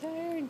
tired.